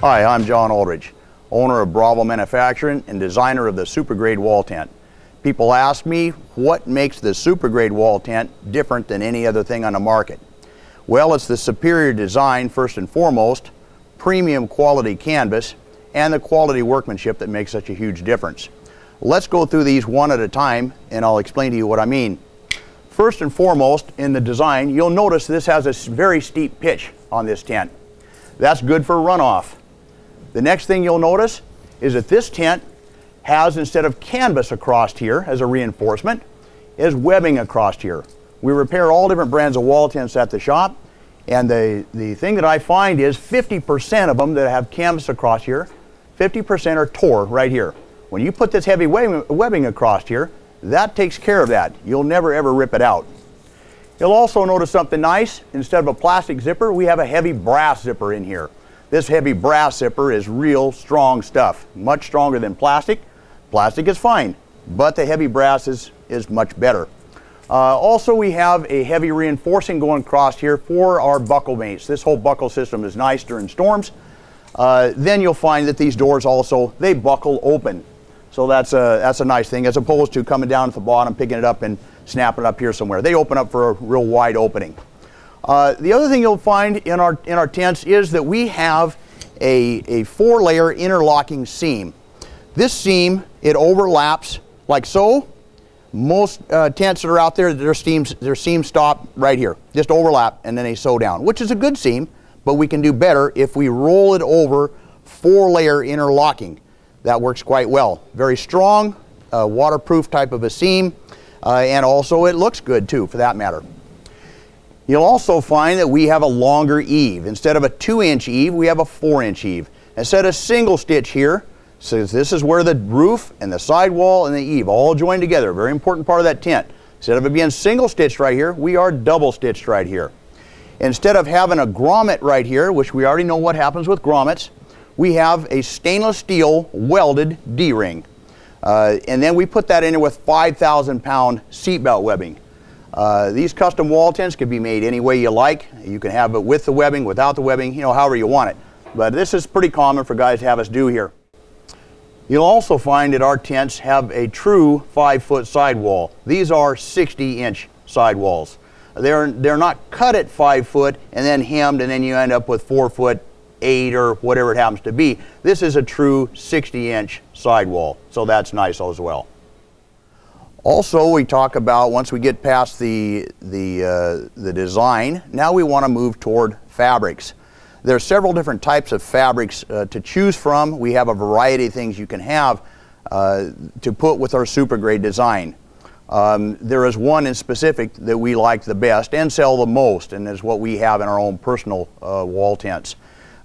Hi, I'm John Aldrich, owner of Bravo Manufacturing and designer of the Supergrade wall tent. People ask me what makes the Supergrade wall tent different than any other thing on the market. Well, it's the superior design first and foremost, premium quality canvas, and the quality workmanship that makes such a huge difference. Let's go through these one at a time and I'll explain to you what I mean. First and foremost, in the design, you'll notice this has a very steep pitch on this tent. That's good for runoff. The next thing you'll notice is that this tent has, instead of canvas across here as a reinforcement, is webbing across here. We repair all different brands of wall tents at the shop, and the, the thing that I find is 50% of them that have canvas across here, 50% are tore right here. When you put this heavy webbing across here, that takes care of that. You'll never ever rip it out. You'll also notice something nice. Instead of a plastic zipper, we have a heavy brass zipper in here. This heavy brass zipper is real strong stuff, much stronger than plastic. Plastic is fine, but the heavy brass is, is much better. Uh, also, we have a heavy reinforcing going across here for our buckle mates. This whole buckle system is nice during storms. Uh, then you'll find that these doors also, they buckle open. So that's a, that's a nice thing as opposed to coming down at the bottom, picking it up and snapping it up here somewhere. They open up for a real wide opening. Uh, the other thing you'll find in our, in our tents is that we have a, a four layer interlocking seam. This seam, it overlaps like so. Most uh, tents that are out there, their seams, their seams stop right here, just overlap and then they sew down, which is a good seam, but we can do better if we roll it over four layer interlocking. That works quite well. Very strong, uh, waterproof type of a seam, uh, and also it looks good too, for that matter. You'll also find that we have a longer eave. Instead of a two inch eave, we have a four inch eave. Instead of single stitch here, so this is where the roof and the sidewall and the eave all join together, a very important part of that tent. Instead of it being single stitched right here, we are double stitched right here. Instead of having a grommet right here, which we already know what happens with grommets, we have a stainless steel welded D-ring. Uh, and then we put that in with 5,000 pound seatbelt webbing. Uh, these custom wall tents can be made any way you like. You can have it with the webbing, without the webbing, you know, however you want it. But this is pretty common for guys to have us do here. You'll also find that our tents have a true five foot sidewall. These are 60 inch sidewalls. They're, they're not cut at five foot and then hemmed and then you end up with four foot eight or whatever it happens to be. This is a true 60 inch sidewall. So that's nice as well. Also, we talk about once we get past the, the, uh, the design, now we want to move toward fabrics. There are several different types of fabrics uh, to choose from. We have a variety of things you can have uh, to put with our super Supergrade design. Um, there is one in specific that we like the best and sell the most, and is what we have in our own personal uh, wall tents.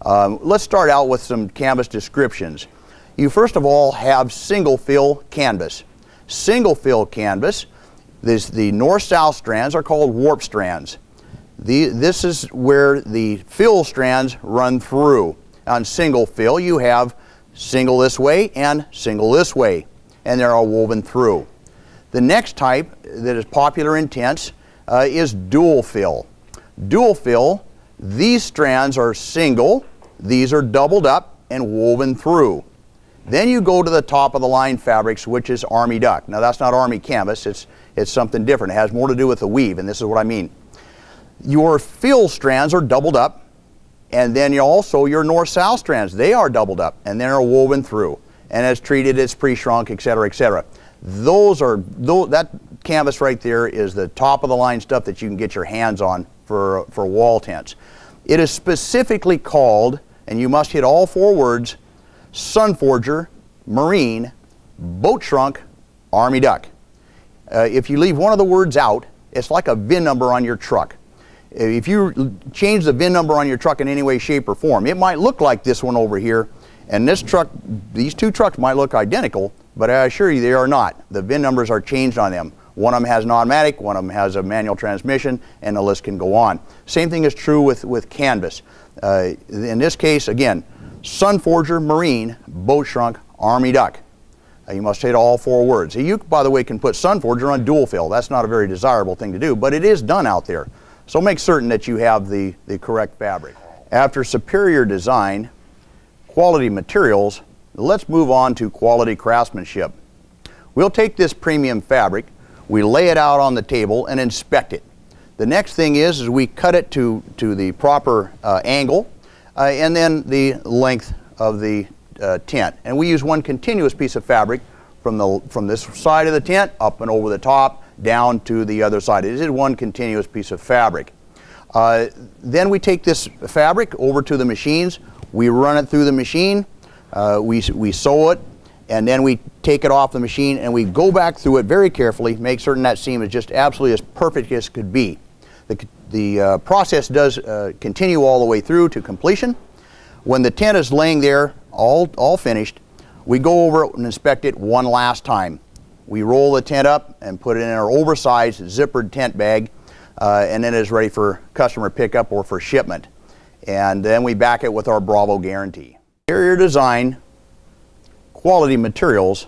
Um, let's start out with some canvas descriptions. You first of all have single fill canvas single fill canvas. This, the north-south strands are called warp strands. The, this is where the fill strands run through. On single fill, you have single this way and single this way, and they're all woven through. The next type that is popular in tents uh, is dual fill. Dual fill, these strands are single, these are doubled up and woven through. Then you go to the top of the line fabrics, which is Army Duck. Now that's not Army canvas, it's, it's something different. It has more to do with the weave, and this is what I mean. Your fill strands are doubled up, and then also your north-south strands, they are doubled up, and then are woven through, and it's treated it's pre-shrunk, etc., etc. Those are, those, that canvas right there is the top of the line stuff that you can get your hands on for, for wall tents. It is specifically called, and you must hit all four words, Sunforger, Marine, Boat Shrunk, Army Duck. Uh, if you leave one of the words out, it's like a VIN number on your truck. If you change the VIN number on your truck in any way, shape, or form, it might look like this one over here, and this truck, these two trucks might look identical, but I assure you they are not. The VIN numbers are changed on them. One of them has an automatic, one of them has a manual transmission, and the list can go on. Same thing is true with, with canvas. Uh, in this case, again, Sunforger Marine Boat Shrunk Army Duck. Uh, you must hit all four words. You, by the way, can put Sunforger on dual fill. That's not a very desirable thing to do, but it is done out there. So make certain that you have the, the correct fabric. After superior design, quality materials, let's move on to quality craftsmanship. We'll take this premium fabric, we lay it out on the table and inspect it. The next thing is, is we cut it to, to the proper uh, angle and then the length of the uh, tent. And we use one continuous piece of fabric from, the, from this side of the tent up and over the top down to the other side. It is one continuous piece of fabric. Uh, then we take this fabric over to the machines. We run it through the machine. Uh, we, we sew it and then we take it off the machine and we go back through it very carefully, make certain that seam is just absolutely as perfect as could be. The, the uh, process does uh, continue all the way through to completion. When the tent is laying there, all, all finished, we go over and inspect it one last time. We roll the tent up and put it in our oversized zippered tent bag, uh, and then it's ready for customer pickup or for shipment. And then we back it with our Bravo guarantee. Interior design, quality materials,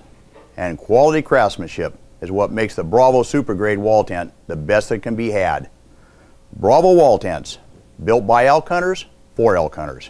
and quality craftsmanship is what makes the Bravo Super Grade wall tent the best that can be had. Bravo wall tents, built by elk hunters for elk hunters.